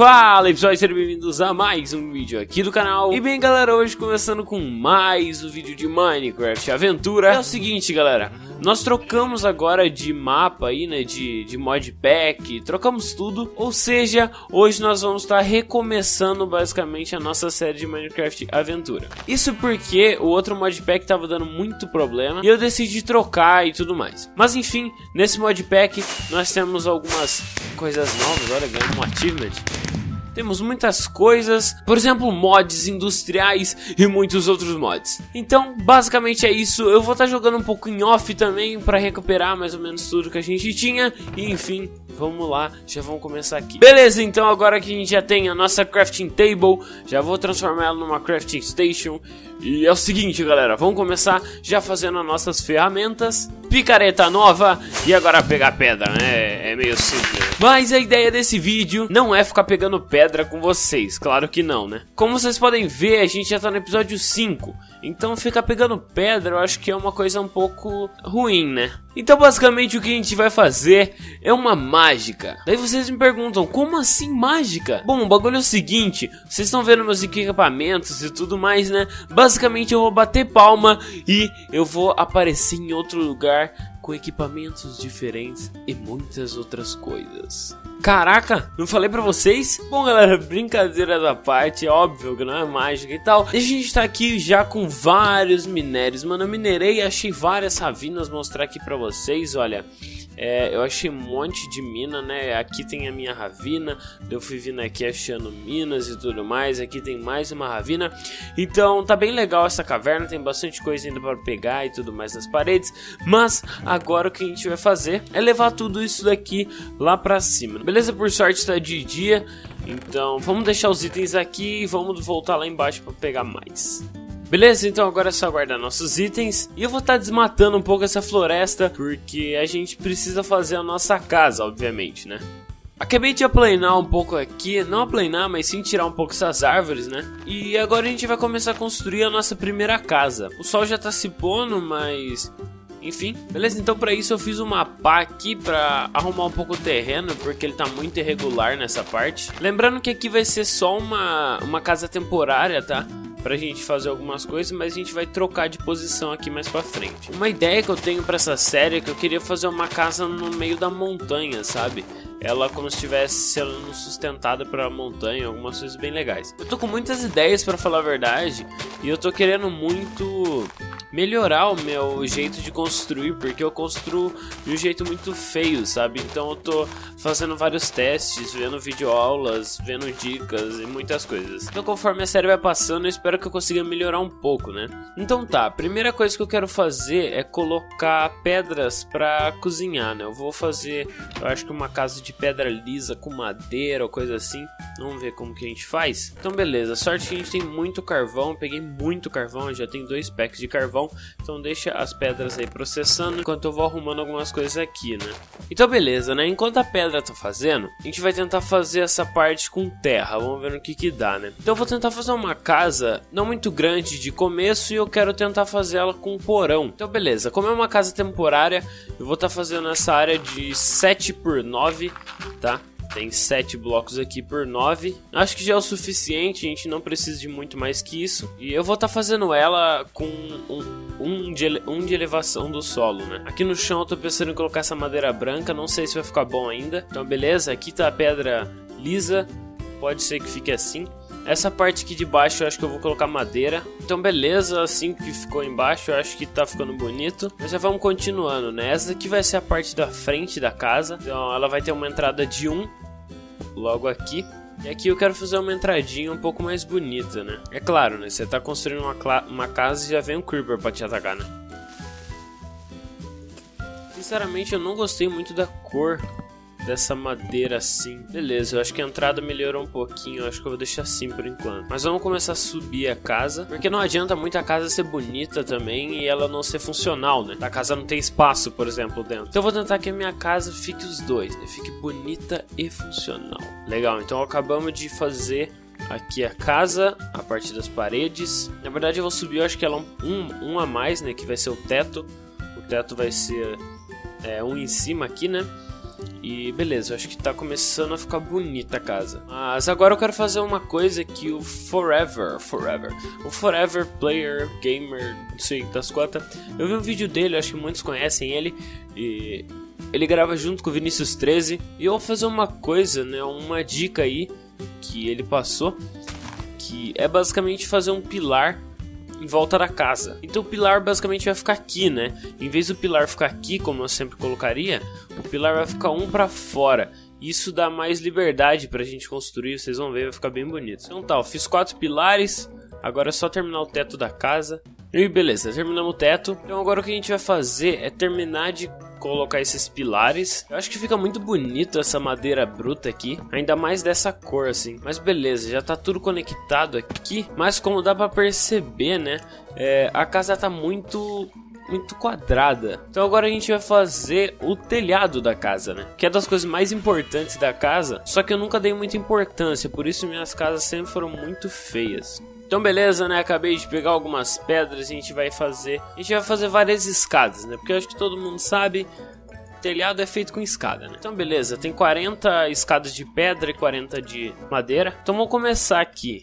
Fala pessoal, sejam bem-vindos a mais um vídeo aqui do canal. E bem galera, hoje começando com mais um vídeo de Minecraft Aventura. É o seguinte galera, nós trocamos agora de mapa aí, né, de, de modpack Trocamos tudo, ou seja, hoje nós vamos estar recomeçando basicamente a nossa série de Minecraft Aventura. Isso porque o outro modpack tava dando muito problema E eu decidi trocar e tudo mais. Mas enfim, nesse modpack nós temos algumas coisas novas, olha, ganhamos um achievement temos muitas coisas, por exemplo, mods industriais e muitos outros mods. Então, basicamente é isso. Eu vou estar tá jogando um pouco em off também para recuperar mais ou menos tudo que a gente tinha. E enfim, vamos lá, já vamos começar aqui. Beleza, então agora que a gente já tem a nossa crafting table, já vou transformar ela numa crafting station. E é o seguinte, galera, vamos começar já fazendo as nossas ferramentas. Picareta nova e agora pegar pedra, né? É meio simples. Mas a ideia desse vídeo não é ficar pegando pedra com vocês, claro que não, né? Como vocês podem ver, a gente já tá no episódio 5. Então ficar pegando pedra eu acho que é uma coisa um pouco ruim, né? Então basicamente o que a gente vai fazer é uma mágica. Daí vocês me perguntam, como assim mágica? Bom, o bagulho é o seguinte, vocês estão vendo meus equipamentos e tudo mais, né? Basicamente eu vou bater palma e eu vou aparecer em outro lugar com equipamentos diferentes e muitas outras coisas. Caraca, não falei pra vocês? Bom, galera, brincadeira da parte, óbvio que não é mágica e tal. E a gente tá aqui já com vários minérios. Mano, eu minerei, achei várias ravinas, mostrar aqui pra vocês, olha. É, eu achei um monte de mina, né? Aqui tem a minha ravina. Eu fui vindo aqui achando minas e tudo mais. Aqui tem mais uma ravina. Então tá bem legal essa caverna. Tem bastante coisa ainda para pegar e tudo mais nas paredes. Mas agora o que a gente vai fazer é levar tudo isso daqui lá pra cima. Beleza? Por sorte está de dia. Então vamos deixar os itens aqui e vamos voltar lá embaixo para pegar mais. Beleza, então agora é só guardar nossos itens e eu vou estar tá desmatando um pouco essa floresta porque a gente precisa fazer a nossa casa, obviamente, né? Acabei de aplanar um pouco aqui, não aplanar, mas sim tirar um pouco essas árvores, né? E agora a gente vai começar a construir a nossa primeira casa. O sol já tá se pondo, mas enfim, beleza? Então para isso eu fiz uma pá aqui para arrumar um pouco o terreno, porque ele tá muito irregular nessa parte. Lembrando que aqui vai ser só uma, uma casa temporária, tá? Pra gente fazer algumas coisas, mas a gente vai trocar de posição aqui mais pra frente. Uma ideia que eu tenho para essa série é que eu queria fazer uma casa no meio da montanha, sabe? Ela como se estivesse sendo sustentada pela montanha, algumas coisas bem legais. Eu tô com muitas ideias para falar a verdade, e eu tô querendo muito melhorar o meu jeito de construir, porque eu construo de um jeito muito feio, sabe? Então eu tô fazendo vários testes, vendo videoaulas, vendo dicas e muitas coisas. Então conforme a série vai passando, eu espero que eu consiga melhorar um pouco, né? Então tá, a primeira coisa que eu quero fazer é colocar pedras para cozinhar, né? Eu vou fazer, eu acho que uma casa de pedra lisa com madeira ou coisa assim. Vamos ver como que a gente faz. Então beleza, sorte que a gente tem muito carvão, peguei muito carvão, já tem dois packs de carvão Então deixa as pedras aí processando enquanto eu vou arrumando algumas coisas aqui, né? Então beleza, né? Enquanto a pedra tá fazendo, a gente vai tentar fazer essa parte com terra. Vamos ver no que que dá, né? Então eu vou tentar fazer uma casa não muito grande de começo e eu quero tentar fazer ela com porão. Então beleza, como é uma casa temporária, eu vou estar tá fazendo essa área de 7 por 9, tá? Tem 7 blocos aqui por 9. Acho que já é o suficiente, a gente não precisa de muito mais que isso. E eu vou estar tá fazendo ela com um, um, de, um de elevação do solo, né? Aqui no chão eu tô pensando em colocar essa madeira branca, não sei se vai ficar bom ainda. Então beleza, aqui tá a pedra lisa, pode ser que fique assim. Essa parte aqui de baixo eu acho que eu vou colocar madeira. Então beleza, assim que ficou embaixo eu acho que tá ficando bonito. Mas já vamos continuando, né? Essa aqui vai ser a parte da frente da casa. Então ela vai ter uma entrada de 1 logo aqui. E aqui eu quero fazer uma entradinha um pouco mais bonita, né? É claro, né? Você tá construindo uma, uma casa e já vem um Creeper pra te atacar, né? Sinceramente, eu não gostei muito da cor dessa madeira assim. Beleza, eu acho que a entrada melhorou um pouquinho, eu acho que eu vou deixar assim por enquanto. Mas vamos começar a subir a casa, porque não adianta muito a casa ser bonita também e ela não ser funcional, né? A casa não tem espaço, por exemplo, dentro. Então eu vou tentar que a minha casa fique os dois, né? Fique bonita e funcional. Legal, então acabamos de fazer aqui a casa, a parte das paredes. Na verdade eu vou subir, eu acho que ela um, um a mais, né? Que vai ser o teto. O teto vai ser é, um em cima aqui, né? E beleza, acho que tá começando a ficar bonita a casa. Mas agora eu quero fazer uma coisa que o Forever, Forever, o Forever Player Gamer, não sei das quantas. Eu vi um vídeo dele, acho que muitos conhecem ele. E ele grava junto com o Vinicius 13. E eu vou fazer uma coisa, né? Uma dica aí que ele passou. Que é basicamente fazer um pilar em volta da casa. Então o pilar basicamente vai ficar aqui, né? Em vez do pilar ficar aqui, como eu sempre colocaria, o pilar vai ficar um para fora. Isso dá mais liberdade pra gente construir, vocês vão ver, vai ficar bem bonito. Então tá, fiz quatro pilares, agora é só terminar o teto da casa. E beleza, terminamos o teto. Então agora o que a gente vai fazer é terminar de colocar esses pilares. Eu acho que fica muito bonito essa madeira bruta aqui, ainda mais dessa cor assim. Mas beleza, já tá tudo conectado aqui, mas como dá para perceber, né, é, a casa tá muito muito quadrada. Então agora a gente vai fazer o telhado da casa, né? Que é das coisas mais importantes da casa. Só que eu nunca dei muita importância, por isso minhas casas sempre foram muito feias. Então beleza, né? Acabei de pegar algumas pedras, a gente vai fazer, a gente vai fazer várias escadas, né? Porque eu acho que todo mundo sabe, telhado é feito com escada, né? Então beleza, tem 40 escadas de pedra e 40 de madeira. Então vamos começar aqui.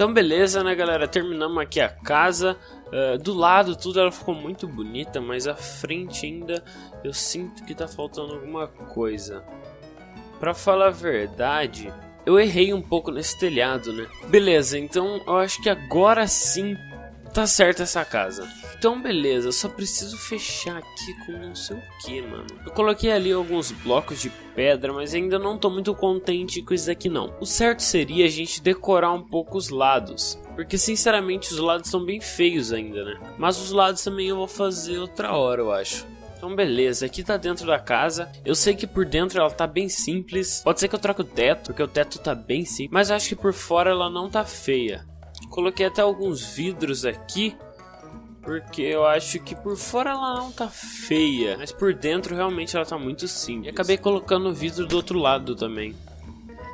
Então beleza, né galera, terminamos aqui a casa, uh, do lado tudo ela ficou muito bonita, mas a frente ainda eu sinto que tá faltando alguma coisa. Pra falar a verdade, eu errei um pouco nesse telhado, né? Beleza, então eu acho que agora sim tá certa essa casa. Então beleza, só preciso fechar aqui com não sei o que, mano. Eu coloquei ali alguns blocos de pedra, mas ainda não tô muito contente com isso aqui não. O certo seria a gente decorar um pouco os lados. Porque sinceramente os lados são bem feios ainda, né? Mas os lados também eu vou fazer outra hora, eu acho. Então beleza, aqui tá dentro da casa. Eu sei que por dentro ela tá bem simples. Pode ser que eu troque o teto, porque o teto tá bem simples. Mas eu acho que por fora ela não tá feia. Coloquei até alguns vidros aqui. Porque eu acho que por fora ela não tá feia. Mas por dentro realmente ela tá muito simples. E acabei colocando o vidro do outro lado também.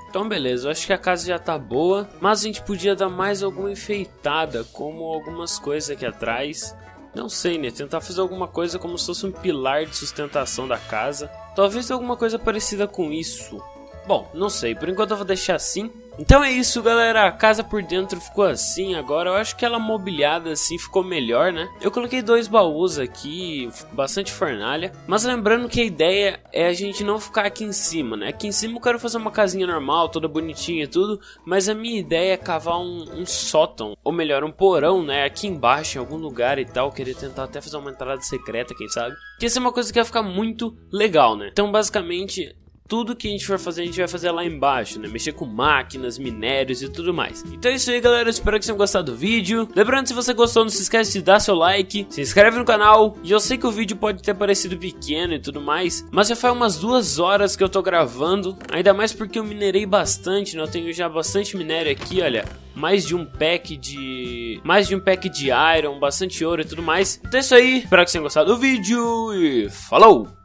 Então beleza, eu acho que a casa já tá boa. Mas a gente podia dar mais alguma enfeitada. Como algumas coisas aqui atrás. Não sei, né? Tentar fazer alguma coisa como se fosse um pilar de sustentação da casa. Talvez alguma coisa parecida com isso. Bom, não sei. Por enquanto eu vou deixar assim. Então é isso, galera. A casa por dentro ficou assim agora. Eu acho que ela mobiliada assim ficou melhor, né? Eu coloquei dois baús aqui, bastante fornalha. Mas lembrando que a ideia é a gente não ficar aqui em cima, né? Aqui em cima eu quero fazer uma casinha normal, toda bonitinha e tudo. Mas a minha ideia é cavar um, um sótão, ou melhor, um porão, né? Aqui embaixo, em algum lugar e tal. Queria tentar até fazer uma entrada secreta, quem sabe? Que isso é uma coisa que vai ficar muito legal, né? Então, basicamente, tudo que a gente for fazer, a gente vai fazer lá embaixo, né? Mexer com máquinas, minérios e tudo mais. Então é isso aí, galera. Espero que tenham gostado do vídeo. Lembrando, se você gostou, não se esquece de dar seu like, se inscreve no canal. E eu sei que o vídeo pode ter parecido pequeno e tudo mais, mas já faz umas duas horas que eu tô gravando. Ainda mais porque eu minerei bastante, né? Eu tenho já bastante minério aqui, olha mais de um pack de. Mais de um pack de iron, bastante ouro e tudo mais. Então é isso aí. Espero que vocês tenham gostado do vídeo e falou!